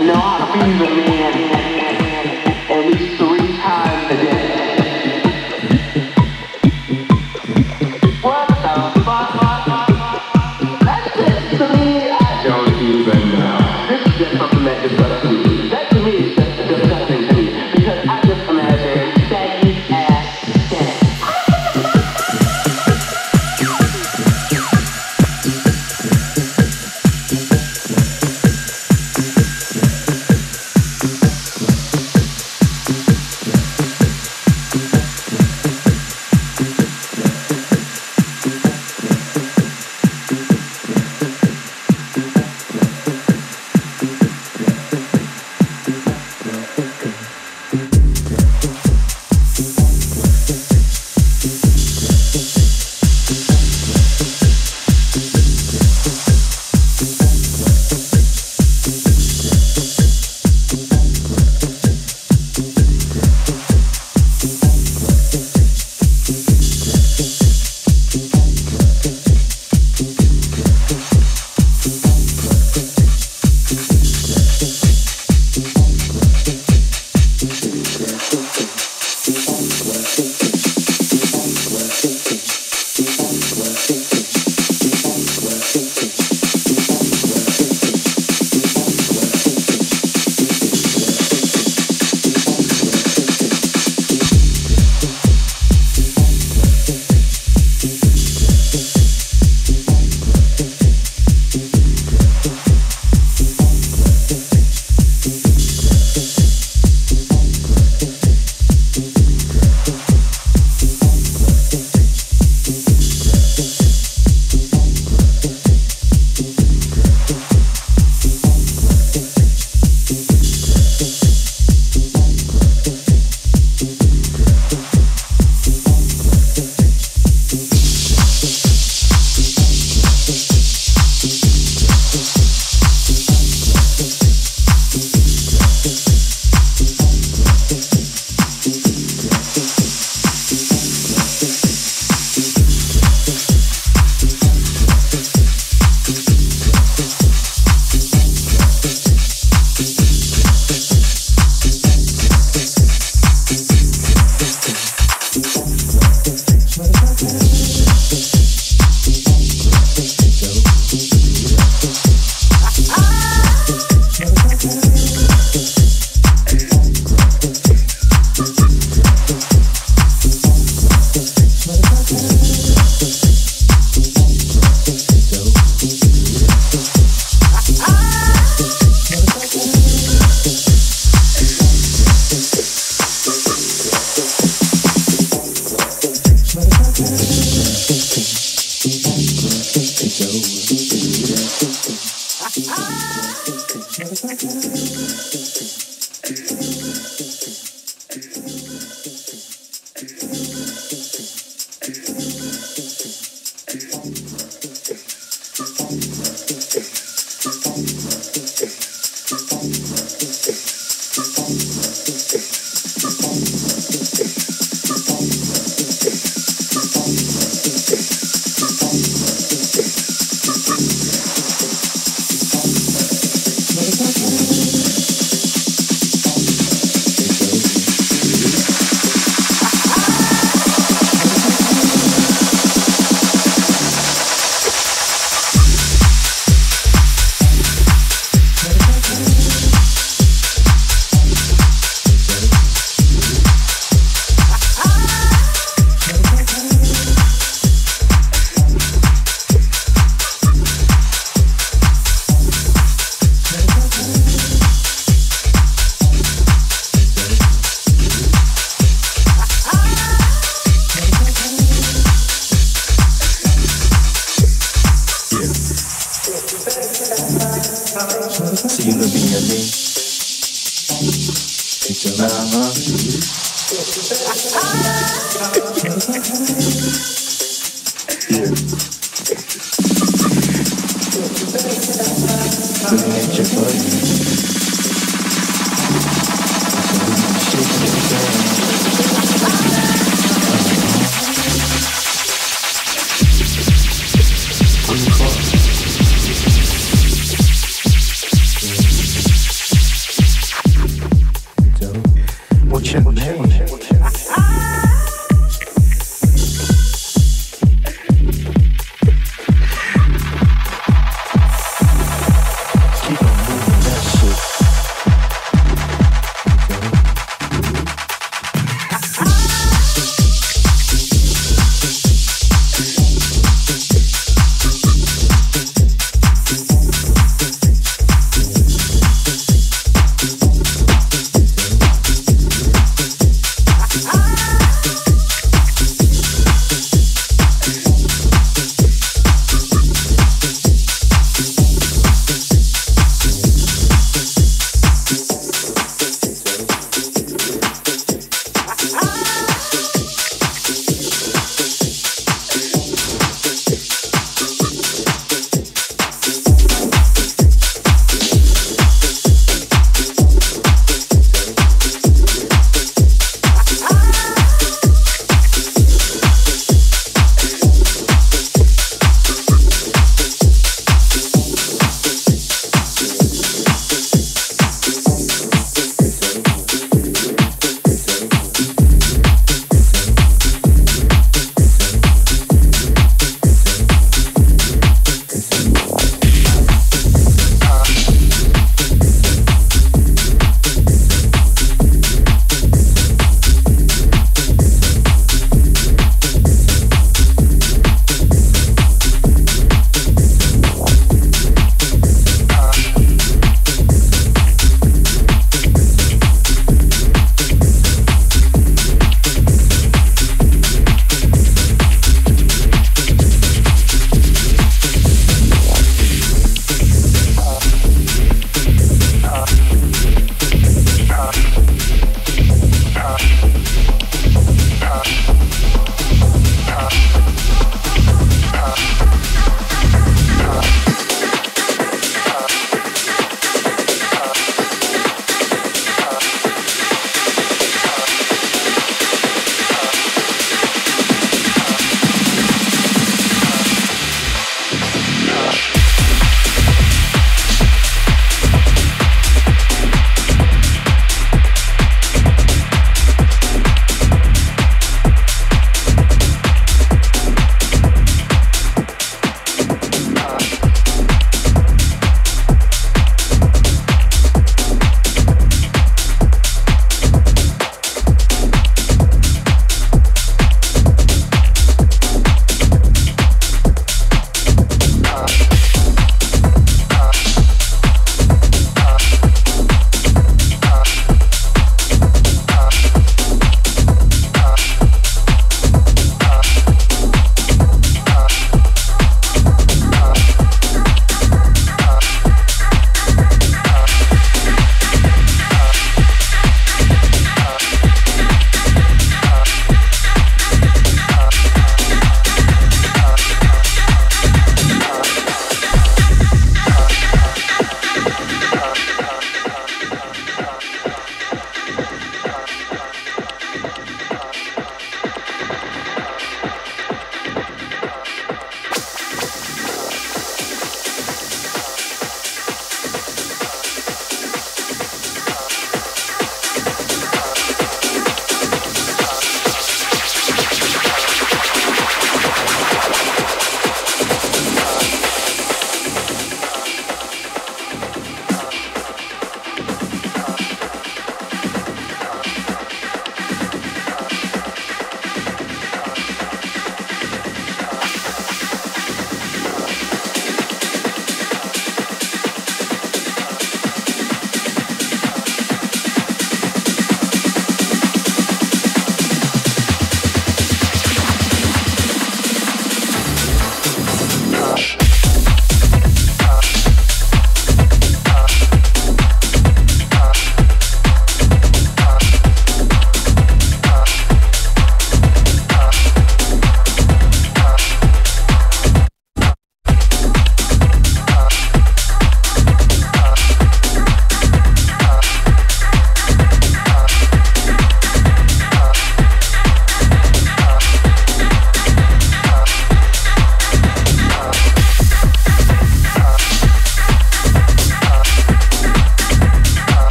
know I feel the man.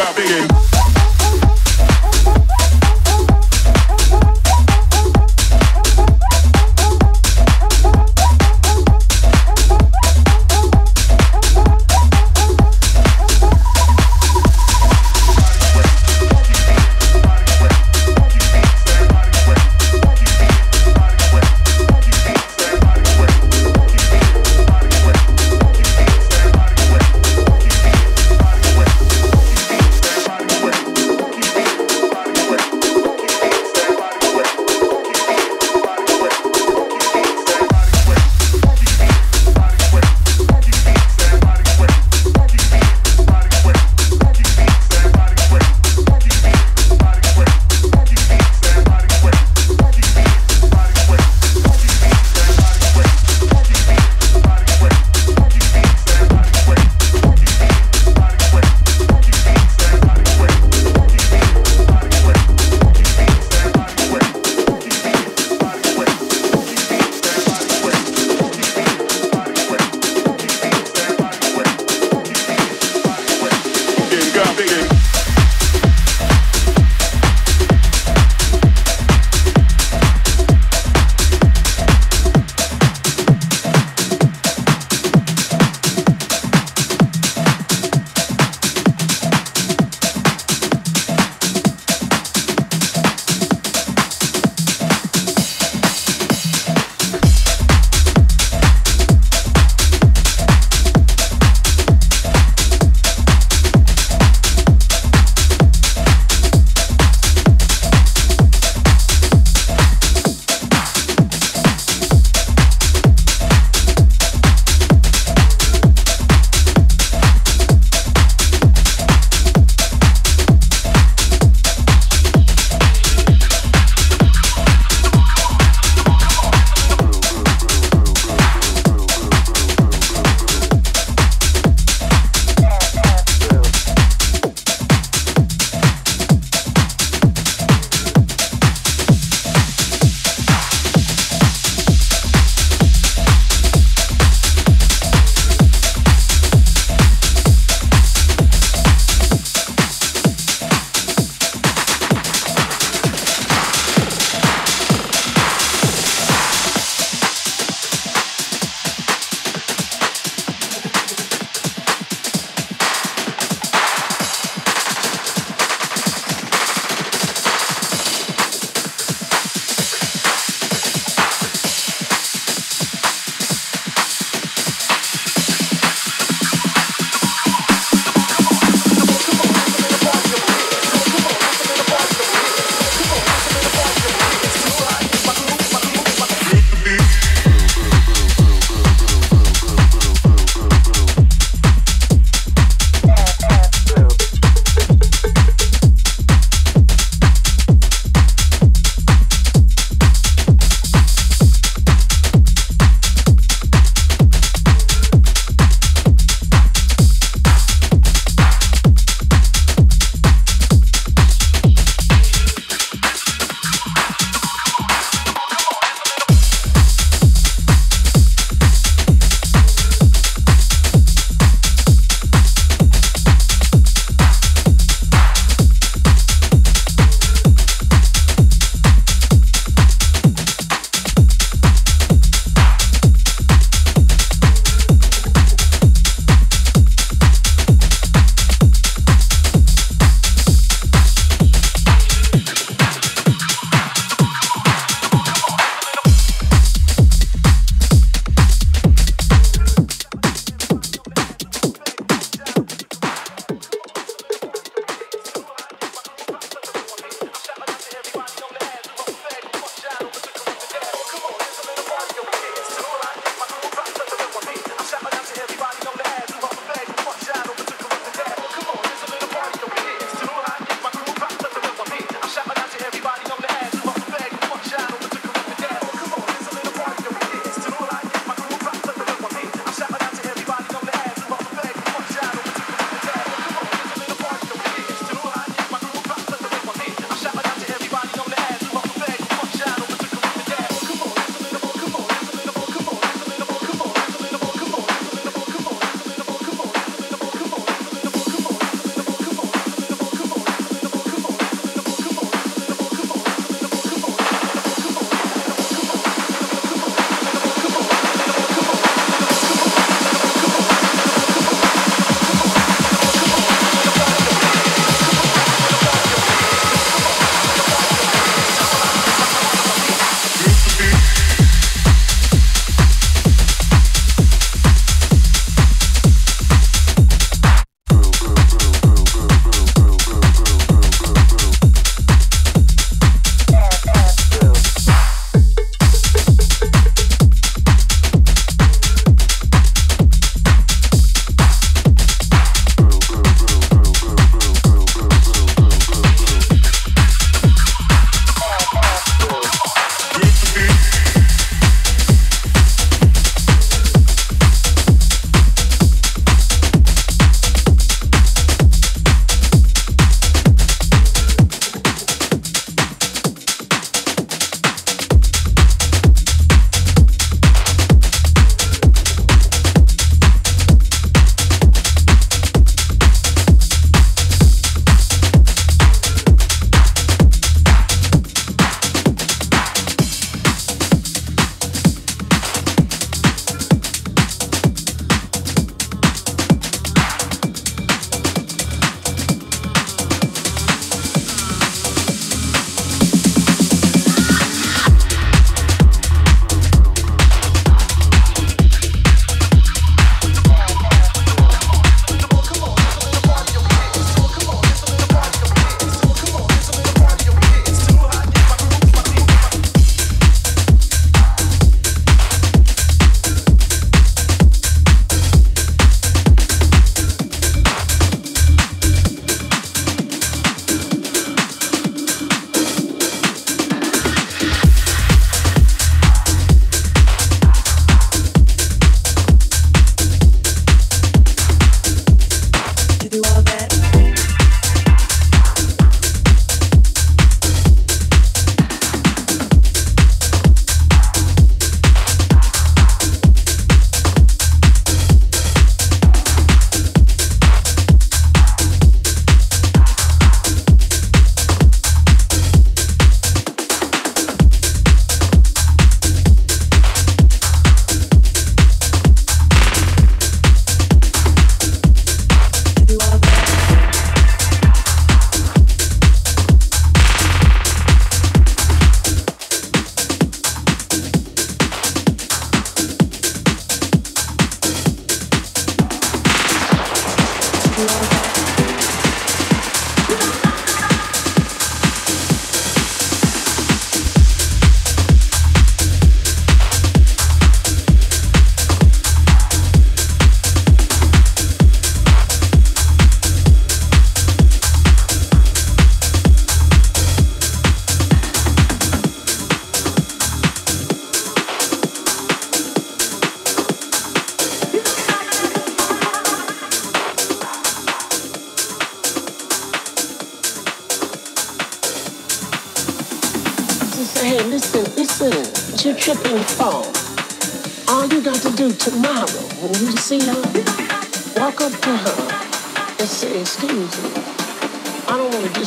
trafficking.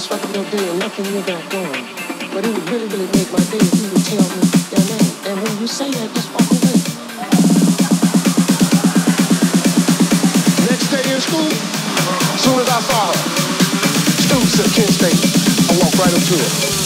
Don't want to disrupt your day and nothing you got going. But it would really, really make my day if you would tell me your name. And when you say that, just walk away. Next day in school, soon as I saw her, students at Kent State, I walked right up to her.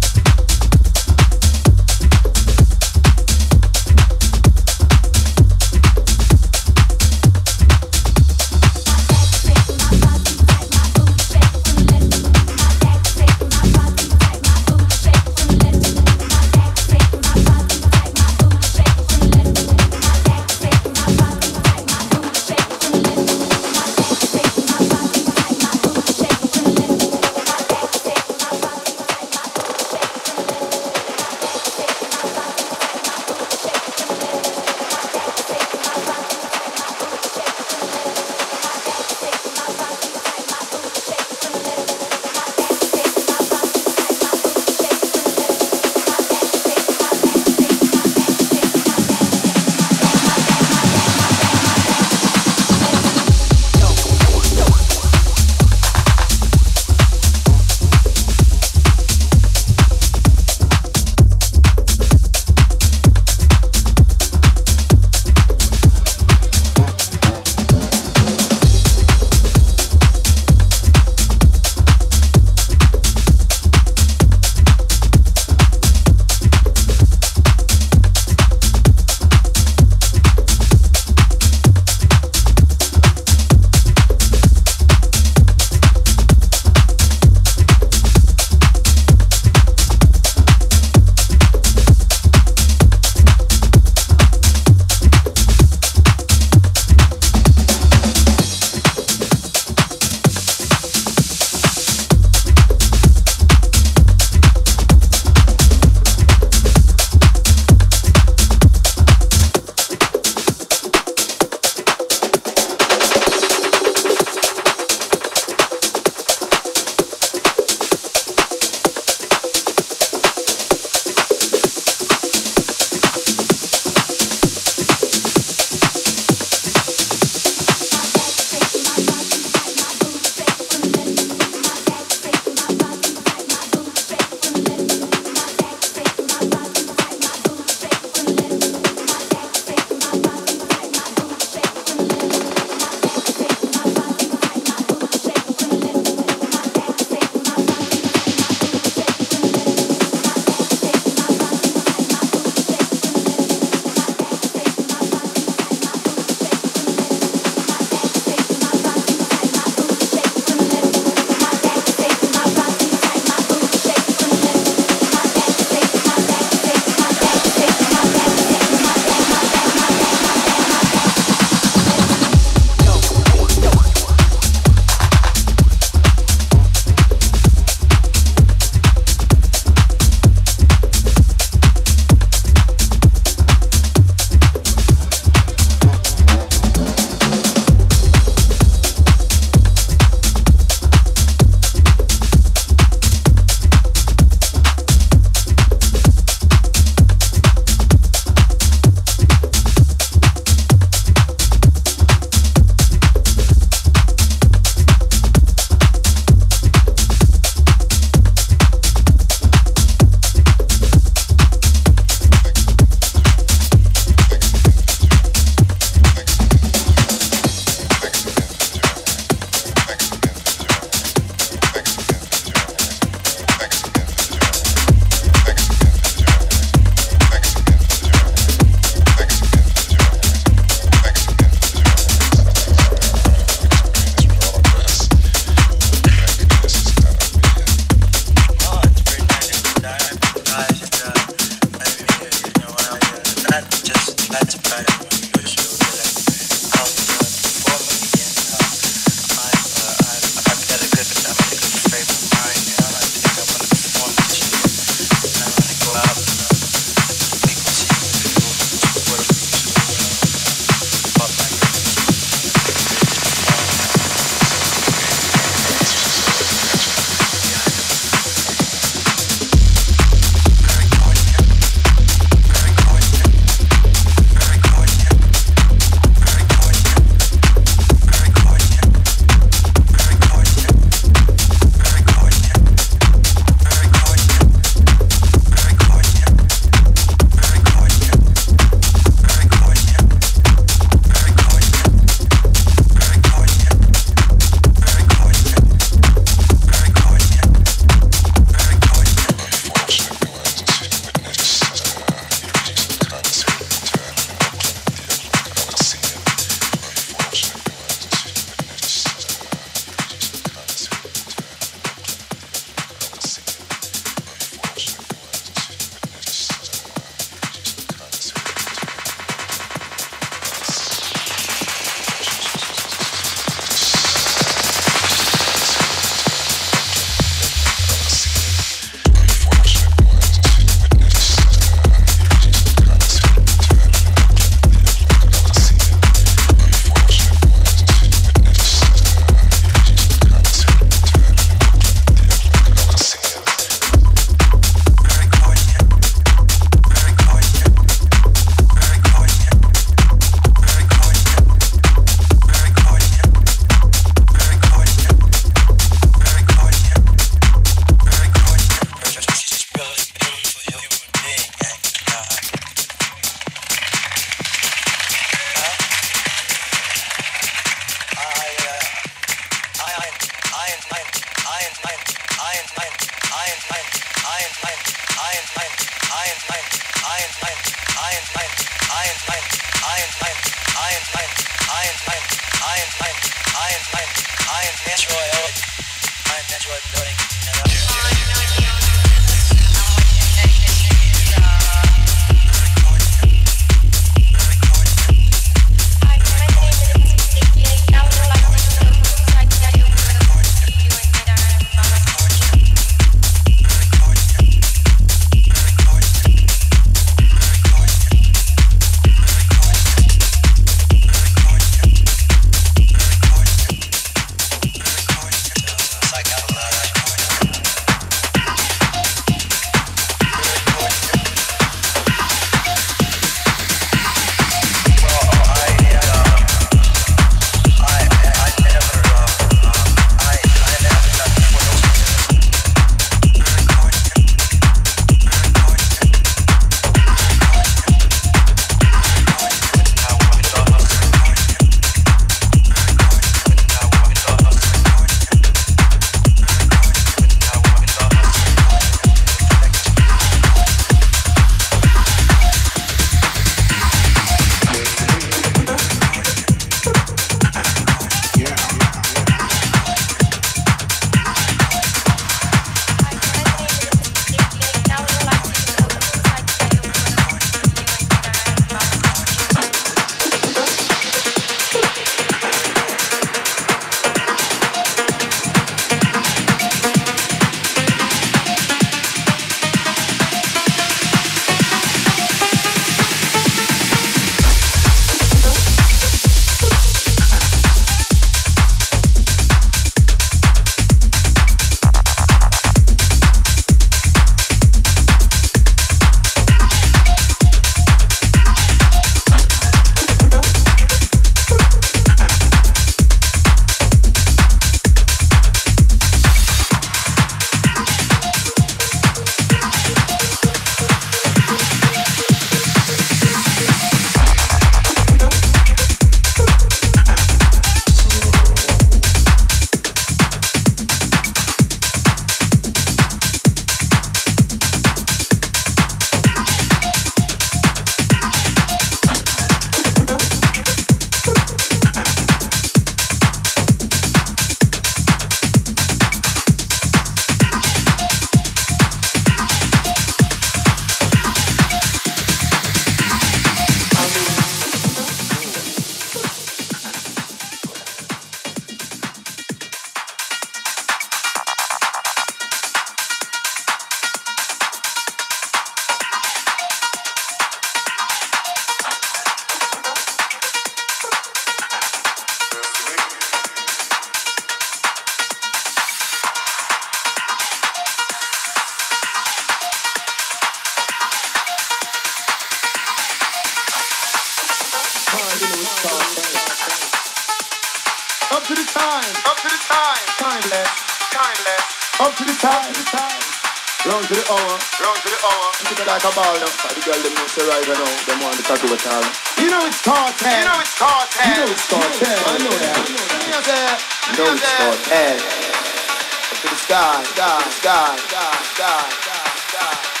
Round to the hour. Keep it like a ball now. The girl them must arrive now. Them want to tattoo it all. You know it's cartel. You know it's cartel. You know it's cartel. I know that. You know that. You know it's cartel. Up to the sky, sky, sky, sky, sky, sky, sky.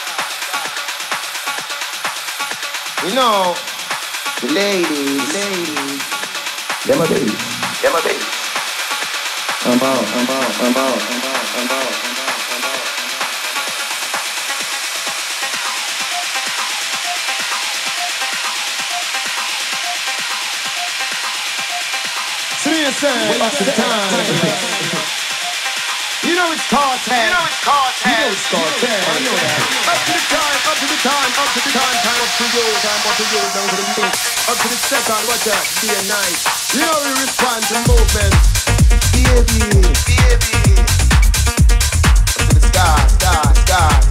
You know, the ladies, ladies, them a baby, them a baby. I'm out, I'm out, I'm out, I'm out, I'm out, What's the time? You know it's cartel. You know it's cartel. You know it's cartel. I know that. Up to the time, up to the time, up to the time, time up to you, time up to you, down to the beat. Up to the second, watch out, day and night. You know we respond to movement. Baby, baby. Up to the sky, sky, sky,